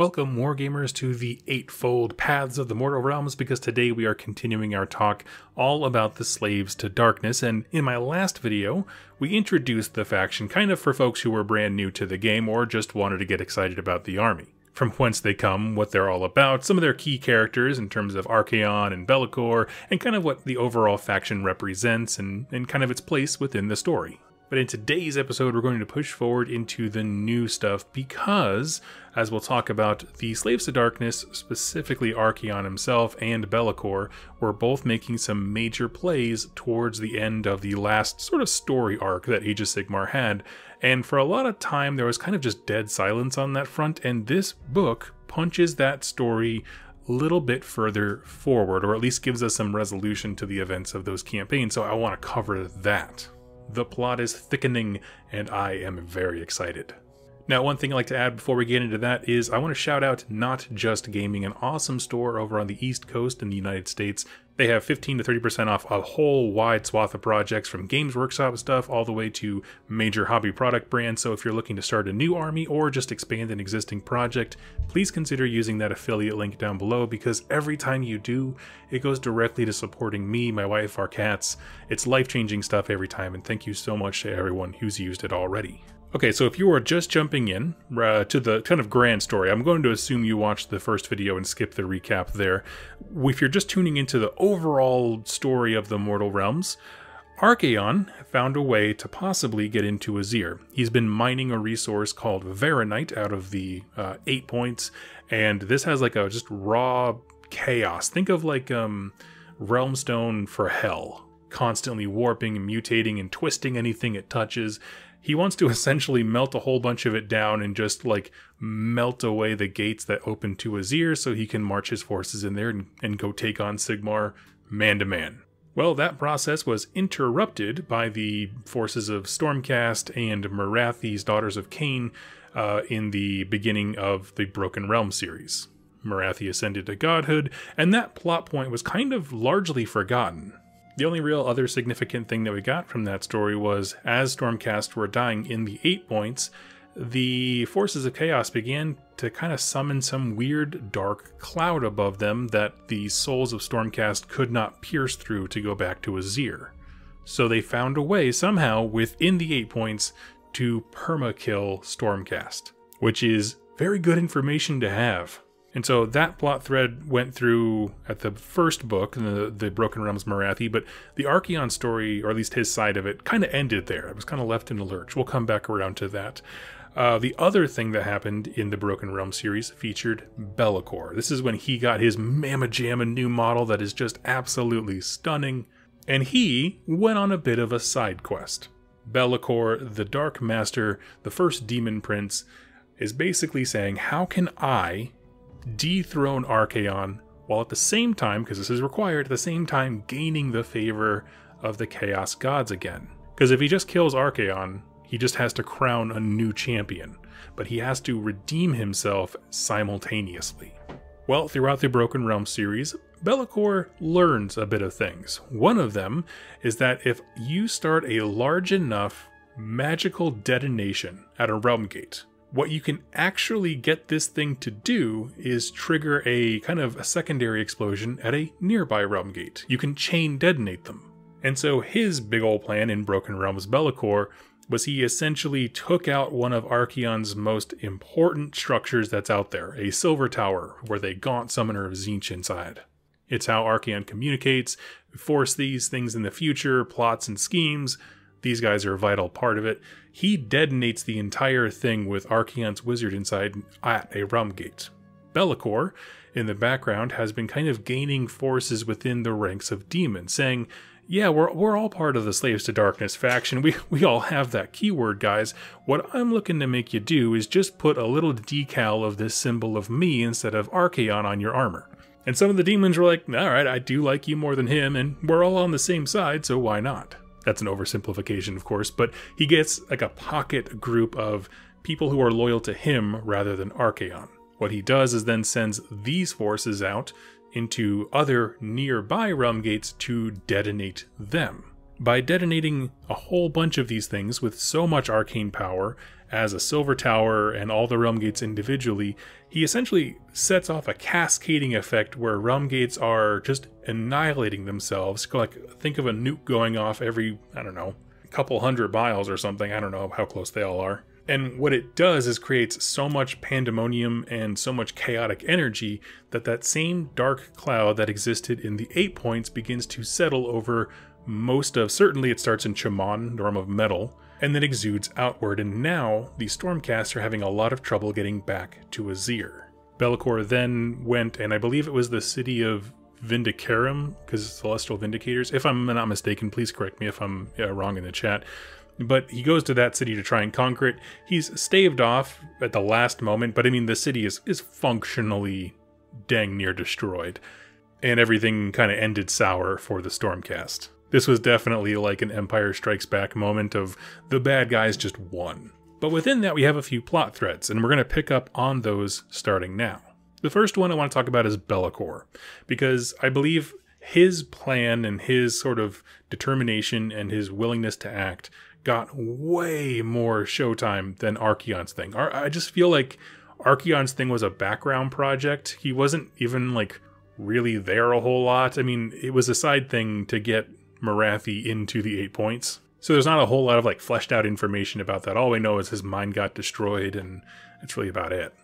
Welcome, Wargamers, to the Eightfold Paths of the Mortal Realms, because today we are continuing our talk all about the Slaves to Darkness, and in my last video, we introduced the faction kind of for folks who were brand new to the game or just wanted to get excited about the army. From whence they come, what they're all about, some of their key characters in terms of Archaon and Be'lakor, and kind of what the overall faction represents and, and kind of its place within the story. But in today's episode, we're going to push forward into the new stuff because, as we'll talk about, the Slaves to Darkness, specifically Archaon himself and Be'lakor, were both making some major plays towards the end of the last sort of story arc that Age of Sigmar had. And for a lot of time, there was kind of just dead silence on that front, and this book punches that story a little bit further forward, or at least gives us some resolution to the events of those campaigns, so I want to cover that. The plot is thickening, and I am very excited. Now, one thing I'd like to add before we get into that is I want to shout out Not Just Gaming, an awesome store over on the East Coast in the United States. They have 15 to 30% off a whole wide swath of projects from Games Workshop stuff all the way to major hobby product brands. So if you're looking to start a new army or just expand an existing project, please consider using that affiliate link down below because every time you do, it goes directly to supporting me, my wife, our cats. It's life changing stuff every time, and thank you so much to everyone who's used it already. Okay, so if you are just jumping in uh, to the kind of grand story, I'm going to assume you watched the first video and skip the recap there. If you're just tuning into the overall story of the Mortal Realms, Archaon found a way to possibly get into Azyr. He's been mining a resource called Varanite out of the uh, eight points, and this has like a just raw chaos. Think of like um, Realmstone for Hell, constantly warping and mutating and twisting anything it touches he wants to essentially melt a whole bunch of it down and just like melt away the gates that open to Azyr so he can march his forces in there and, and go take on Sigmar man to man. Well, that process was interrupted by the forces of Stormcast and Morathi's Daughters of Khaine uh, in the beginning of the Broken Realm series. Morathi ascended to godhood, and that plot point was kind of largely forgotten. The only real other significant thing that we got from that story was as Stormcast were dying in the eight points, the forces of chaos began to kind of summon some weird dark cloud above them that the souls of Stormcast could not pierce through to go back to Azyr. So they found a way somehow within the eight points to permakill Stormcast, which is very good information to have. And so that plot thread went through at the first book, the, the Broken Realms Morathi, but the Archaon story, or at least his side of it, kind of ended there. It was kind of left in a lurch. We'll come back around to that. Uh, the other thing that happened in the Broken Realm series featured Be'lakor. This is when he got his Mamma Jamma new model that is just absolutely stunning, and he went on a bit of a side quest. Be'lakor, the Dark Master, the first Demon Prince, is basically saying, How can I dethrone Archaon while at the same time, because this is required, at the same time gaining the favor of the Chaos Gods again. Because if he just kills Archaon, he just has to crown a new champion, but he has to redeem himself simultaneously. Well, throughout the Broken Realm series, Be'lakor learns a bit of things. One of them is that if you start a large enough magical detonation at a realm gate, what you can actually get this thing to do is trigger a kind of a secondary explosion at a nearby realm gate. You can chain detonate them. And so his big old plan in Broken Realms Be'lakor was he essentially took out one of Archaon's most important structures that's out there, a silver tower, where they gaunt summoner of Tzeentch inside. It's how Archaon communicates, force these things in the future, plots and schemes, these guys are a vital part of it. He detonates the entire thing with Archaon's wizard inside at a realm gate. Be'lakor, in the background, has been kind of gaining forces within the ranks of demons, saying, yeah, we're, we're all part of the Slaves to Darkness faction. We, we all have that keyword, guys. What I'm looking to make you do is just put a little decal of this symbol of me instead of Archaon on your armor. And some of the demons were like, alright, I do like you more than him, and we're all on the same side, so why not? That's an oversimplification, of course, but he gets like a pocket group of people who are loyal to him rather than Archaon. What he does is then sends these forces out into other nearby realm gates to detonate them. By detonating a whole bunch of these things with so much arcane power as a silver tower and all the realm gates individually, he essentially sets off a cascading effect where realm gates are just annihilating themselves. Like think of a nuke going off every, I don't know, couple hundred miles or something. I don't know how close they all are. And what it does is creates so much pandemonium and so much chaotic energy that that same dark cloud that existed in the eight points begins to settle over most of, certainly it starts in Chamon, the realm of metal, and then exudes outward, and now the Stormcast are having a lot of trouble getting back to Azyr. Be'lakor then went, and I believe it was the city of Vindicarum, because Celestial Vindicators. If I'm not mistaken, please correct me if I'm uh, wrong in the chat. But he goes to that city to try and conquer it. He's staved off at the last moment, but I mean, the city is, is functionally dang near destroyed. And everything kind of ended sour for the Stormcast. This was definitely like an Empire Strikes Back moment of the bad guys just won. But within that, we have a few plot threads, and we're going to pick up on those starting now. The first one I want to talk about is Be'lakor, because I believe his plan and his sort of determination and his willingness to act got way more showtime than Archaon's thing. I just feel like Archaon's thing was a background project. He wasn't even like really there a whole lot. I mean, it was a side thing to get Morathi into the eight points. So there's not a whole lot of like fleshed out information about that. All we know is his mind got destroyed, and that's really about it.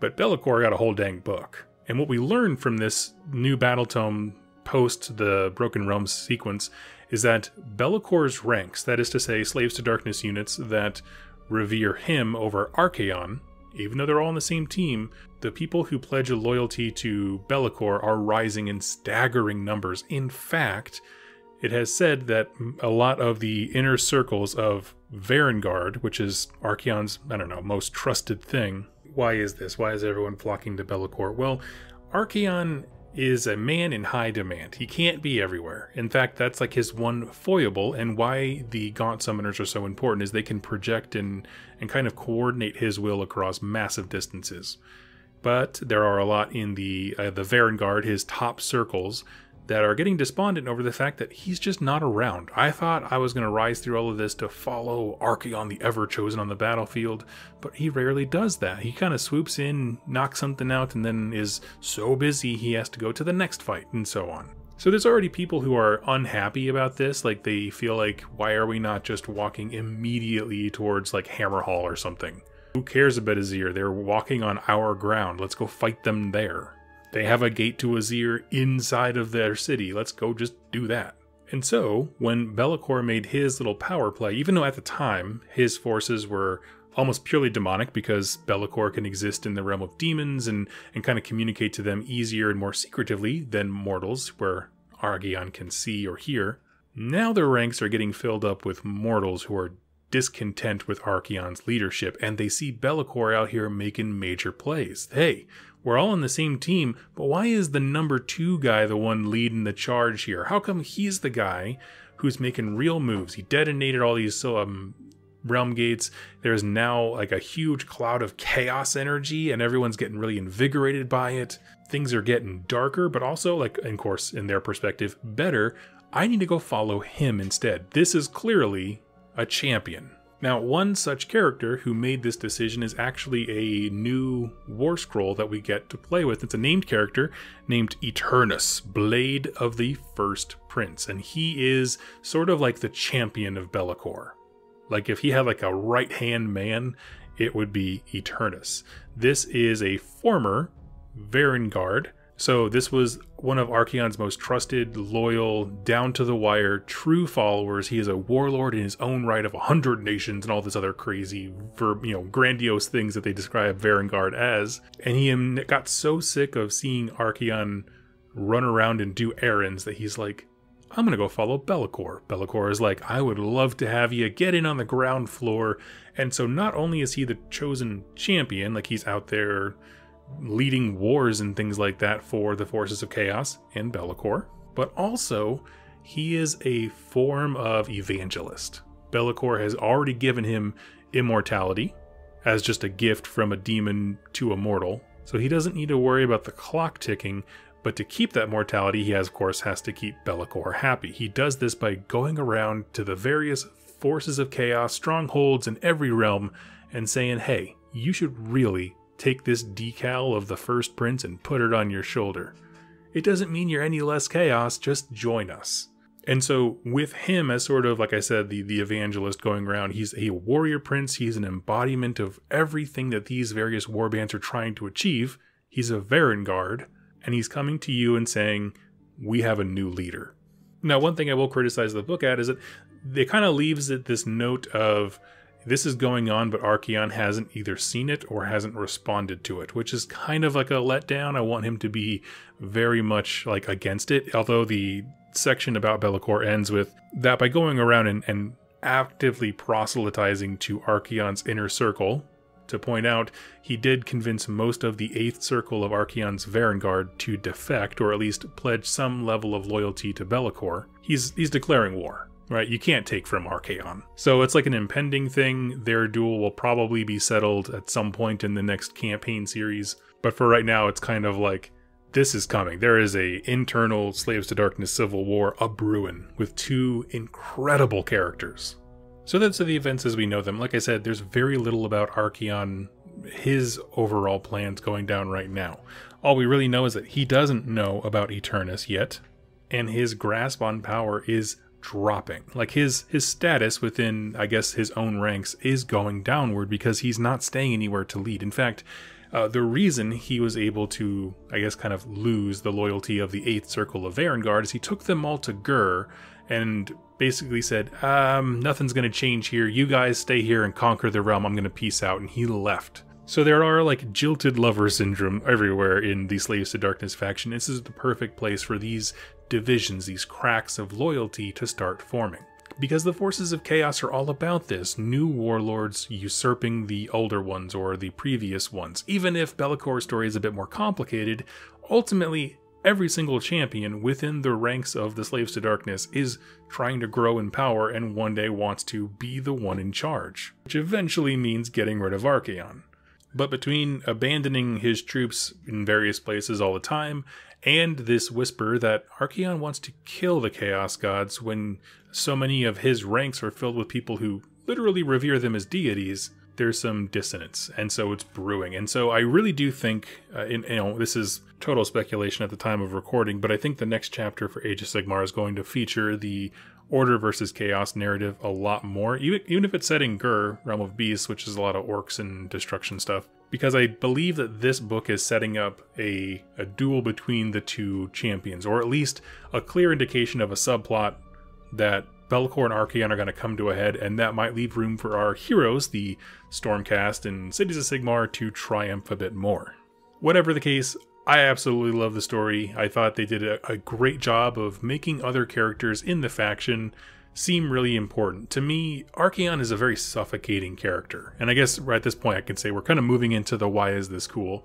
But Be'lakor got a whole dang book. And what we learned from this new battle tome post the Broken Realms sequence is that Be'lakor's ranks, that is to say, slaves to darkness units that revere him over Archaon, even though they're all on the same team, the people who pledge a loyalty to Be'lakor are rising in staggering numbers. In fact, it has said that a lot of the inner circles of Varanguard, which is Archaon's, I don't know, most trusted thing. Why is this? Why is everyone flocking to Be'lakor? Well, Archaon is a man in high demand. He can't be everywhere. In fact, that's like his one foible, and why the Gaunt Summoners are so important is they can project and, and kind of coordinate his will across massive distances. But there are a lot in the uh, the Varanguard, his top circles, that are getting despondent over the fact that he's just not around. I thought I was going to rise through all of this to follow Archaon the Ever Chosen on the battlefield, but he rarely does that. He kind of swoops in, knocks something out, and then is so busy he has to go to the next fight, and so on. So there's already people who are unhappy about this, like they feel like, why are we not just walking immediately towards like Hammerhal or something? Who cares about Azyr? They're walking on our ground. Let's go fight them there. They have a gate to Azyr inside of their city. Let's go just do that. And so, when Be'lakor made his little power play, even though at the time his forces were almost purely demonic because Be'lakor can exist in the realm of demons and, and kind of communicate to them easier and more secretively than mortals, where Archaon can see or hear, now their ranks are getting filled up with mortals who are discontent with Archaon's leadership, and they see Be'lakor out here making major plays. Hey, we're all on the same team, but why is the number two guy the one leading the charge here? How come he's the guy who's making real moves? He detonated all these um, realm gates. There's now like a huge cloud of chaos energy, and everyone's getting really invigorated by it. Things are getting darker, but also, like, of course, in their perspective, better. I need to go follow him instead. This is clearly a champion. Now, one such character who made this decision is actually a new war scroll that we get to play with. It's a named character named Eternus, Blade of the First Prince, and he is sort of like the champion of Be'lakor. Like if he had like a right-hand man, it would be Eternus. This is a former Varanguard so this was one of Archaon's most trusted, loyal, down to the wire, true followers. He is a warlord in his own right of a hundred nations and all this other crazy, you know, grandiose things that they describe Varanguard as. And he got so sick of seeing Archaon run around and do errands that he's like, I'm gonna go follow Be'lakor. Be'lakor is like, I would love to have you get in on the ground floor. And so not only is he the chosen champion, like he's out there leading wars and things like that for the forces of chaos and Be'lakor, but also he is a form of evangelist. Be'lakor has already given him immortality as just a gift from a demon to a mortal, so he doesn't need to worry about the clock ticking, But to keep that mortality, he has, of course, has to keep Be'lakor happy. He does this by going around to the various forces of chaos, strongholds in every realm, and saying, hey, you should really take this decal of the first prince and put it on your shoulder. It doesn't mean you're any less chaos, just join us. And so, with him as sort of, like I said, the, the evangelist going around, he's a warrior prince. He's an embodiment of everything that these various warbands are trying to achieve. He's a Varanguard, and he's coming to you and saying, We have a new leader. Now, one thing I will criticize the book at is that it kind of leaves it this note of this is going on, but Archaon hasn't either seen it or hasn't responded to it, which is kind of like a letdown. I want him to be very much like against it, although the section about Be'lakor ends with that by going around and, and actively proselytizing to Archaon's inner circle. To point out, he did convince most of the 8th circle of Archaon's Varanguard to defect, or at least pledge some level of loyalty to Be'lakor. He's, he's declaring war, right? You can't take from Archaon. So it's like an impending thing. Their duel will probably be settled at some point in the next campaign series. But for right now, it's kind of like this is coming. There is a internal Slaves to Darkness civil war a brewing with two incredible characters. So that's the events as we know them. Like I said, there's very little about Archaon, his overall plans going down right now. All we really know is that he doesn't know about Eternus yet, and his grasp on power is dropping. Like his his status within, I guess, his own ranks is going downward because he's not staying anywhere to lead. In fact, uh, the reason he was able to, I guess, kind of lose the loyalty of the Eighth Circle of Varanguard is he took them all to Ghur and basically said, um, nothing's going to change here. You guys stay here and conquer the realm. I'm going to peace out. And he left. So there are like jilted lover syndrome everywhere in the Slaves to Darkness faction. This is the perfect place for these divisions, these cracks of loyalty to start forming because the forces of chaos are all about this new warlords usurping the older ones or the previous ones. Even if Be'lakor's story is a bit more complicated, ultimately every single champion within the ranks of the Slaves to Darkness is trying to grow in power and one day wants to be the one in charge, which eventually means getting rid of Archaon. But between abandoning his troops in various places all the time and this whisper that Archaon wants to kill the Chaos Gods when so many of his ranks are filled with people who literally revere them as deities, there's some dissonance, and so it's brewing. And so I really do think, uh, in, you know, this is total speculation at the time of recording, but I think the next chapter for Age of Sigmar is going to feature the order versus chaos narrative a lot more, even, even if it's set in Ghur, Realm of Beasts, which is a lot of orcs and destruction stuff. Because I believe that this book is setting up a, a duel between the two champions, or at least a clear indication of a subplot that Be'lakor and Archaon are going to come to a head, and that might leave room for our heroes, the Stormcast and Cities of Sigmar, to triumph a bit more. Whatever the case, I absolutely love the story. I thought they did a, a, great job of making other characters in the faction seem really important. To me, Archaon is a very suffocating character. And I guess right at this point I can say we're kind of moving into the why is this cool.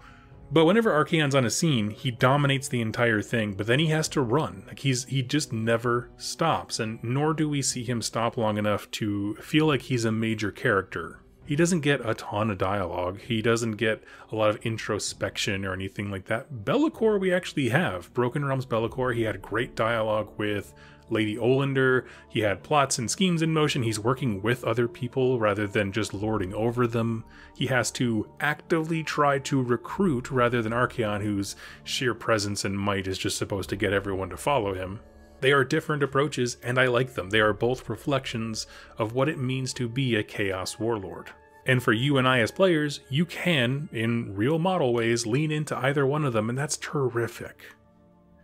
But whenever Archaon's on a scene, he dominates the entire thing, but then he has to run. Like he's he just never stops, and nor do we see him stop long enough to feel like he's a major character he doesn't get a ton of dialogue. He doesn't get a lot of introspection or anything like that. Be'lakor we actually have. Broken Realms Be'lakor, he had great dialogue with Lady Olynder. He had plots and schemes in motion. He's working with other people rather than just lording over them. He has to actively try to recruit rather than Archaon, whose sheer presence and might is just supposed to get everyone to follow him. They are different approaches, and I like them. They are both reflections of what it means to be a Chaos Warlord. And for you and I as players, you can, in real model ways, lean into either one of them, and that's terrific.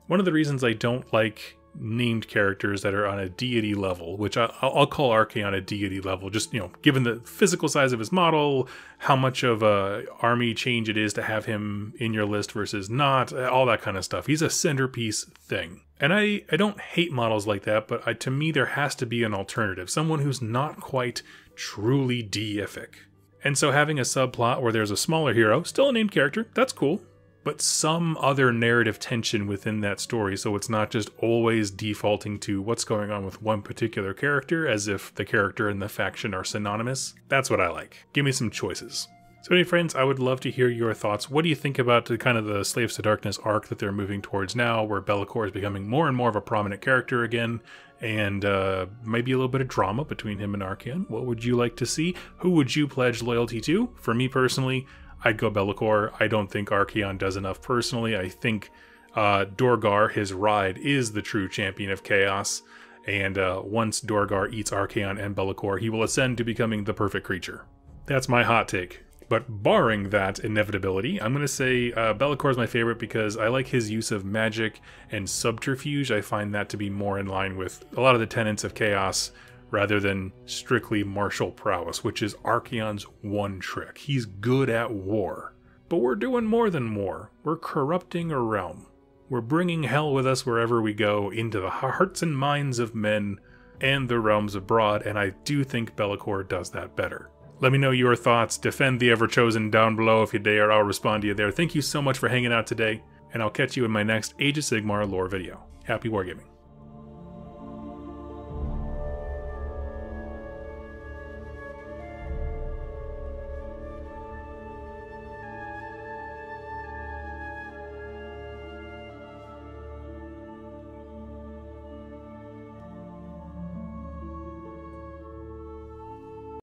One of the reasons I don't like named characters that are on a deity level, which I, will call Archaon a deity level, just, you know, given the physical size of his model, how much of a army change it is to have him in your list versus not, uh, all that kind of stuff. He's a centerpiece thing. And I, I don't hate models like that, but I, to me, there has to be an alternative. Someone who's not quite truly deific. And so having a subplot where there's a smaller hero, still a named character, that's cool, but some other narrative tension within that story so it's not just always defaulting to what's going on with one particular character as if the character and the faction are synonymous. That's what I like. Give me some choices. So, any friends, I would love to hear your thoughts. What do you think about the kind of the Slaves to Darkness arc that they're moving towards now, where Be'lakor is becoming more and more of a prominent character again, and uh, maybe a little bit of drama between him and Archaon? What would you like to see? Who would you pledge loyalty to? For me personally, I'd go Be'lakor. I don't think Archaon does enough personally. I think uh, Dorghar, his ride, is the true champion of chaos. And uh, once Dorghar eats Archaon and Be'lakor, he will ascend to becoming the perfect creature. That's my hot take. But barring that inevitability, I'm going to say uh, Be'lakor is my favorite because I like his use of magic and subterfuge. I find that to be more in line with a lot of the tenets of chaos rather than strictly martial prowess, which is Archaon's one trick. He's good at war. But we're doing more than war. We're corrupting a realm. We're bringing hell with us wherever we go into the hearts and minds of men and the realms abroad, and I do think Be'lakor does that better. Let me know your thoughts. Defend the Ever Chosen down below if you dare. I'll respond to you there. Thank you so much for hanging out today, and I'll catch you in my next Age of Sigmar lore video. Happy wargaming.